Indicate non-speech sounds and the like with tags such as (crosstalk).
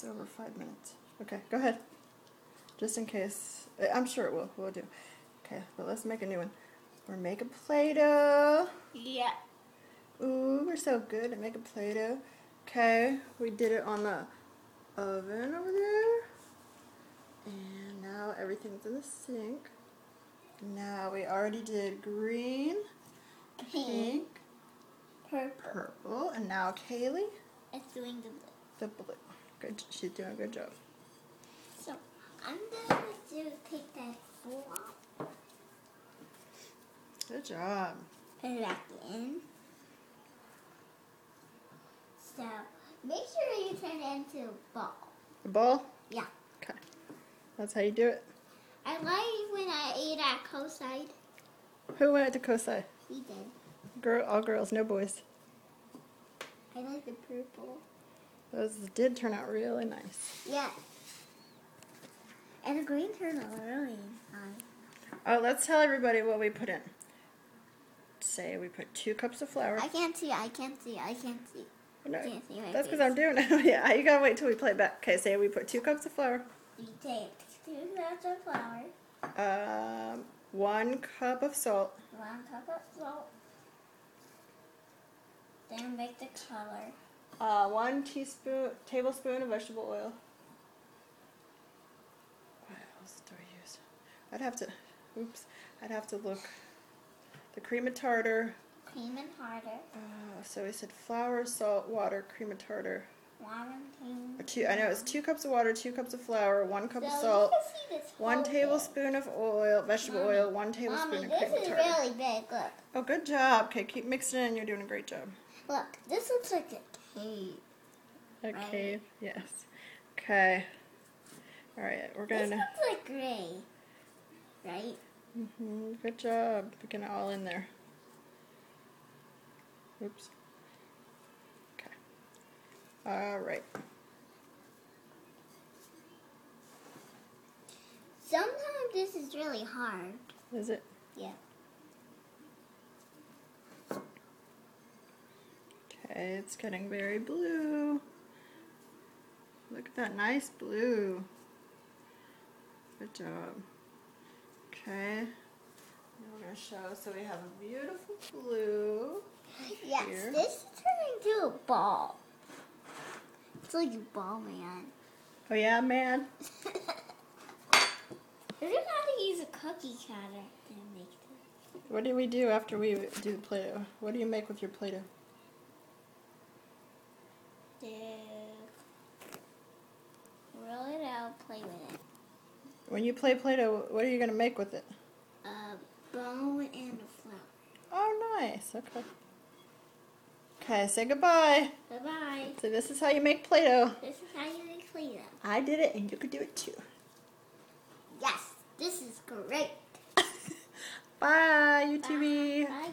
It's over five minutes. Okay, go ahead. Just in case. Uh, I'm sure it will. We'll do. Okay, but let's make a new one. We're making Play-Doh. Yeah. Ooh, we're so good at making Play-Doh. Okay, we did it on the oven over there. And now everything's in the sink. Now we already did green, pink, Purple. purple, and now Kaylee, It's doing the blue. the blue. Good, she's doing a good job. So I'm gonna do take that off. Good job. Put it back in. So make sure you turn it into a ball. The ball? Yeah. Okay. That's how you do it. I like when I ate at Coastside. Who went to Kosai? He did. Girl, all girls, no boys. I like the purple. Those did turn out really nice. Yeah. And the green turned out really nice. Oh, let's tell everybody what we put in. Say we put two cups of flour. I can't see. I can't see. I can't see. No, can't see that's because. I'm doing it. (laughs) yeah, you gotta wait till we play back. Okay, say we put two cups of flour, You take two cups of flour, um, one cup of salt, one cup of salt, then make the color. Uh, one teaspoon, tablespoon of vegetable oil. What else do I use? I'd have to, oops, I'd have to look. The cream of tartar. Cream and harder. Uh, so we said flour, salt, water, cream of tartar. Or two. I know it's two cups of water, two cups of flour, one cup of salt, you can see this one whole thing. tablespoon of oil, vegetable Mommy, oil, one tablespoon Mommy, of cream this of is really big. Look, Oh, good job. Okay, keep mixing it in. You're doing a great job. look. This looks like a cave. Okay. Yes. Okay. All right. We're gonna. This looks like gray, right? hmm Good job. Picking it all in there. Oops. Okay. All right. Sometimes this is really hard. Is it? Yeah. It's getting very blue. Look at that nice blue. Good job. Okay. Now we're going to show, so we have a beautiful blue. Yes, Here. this is turning into a ball. It's like a ball man. Oh yeah, man. We're gonna have to use a cookie cutter to make this. What do we do after we do the Play-Doh? What do you make with your Play-Doh? To roll it out, play with it. When you play Play-Doh, what are you going to make with it? A bone and a flower. Oh, nice. Okay. Okay, say goodbye. Bye bye. So this is how you make Play-Doh. This is how you make Play Doh. I did it, and you could do it too. Yes, this is great. (laughs) Bye, YouTube. Bye.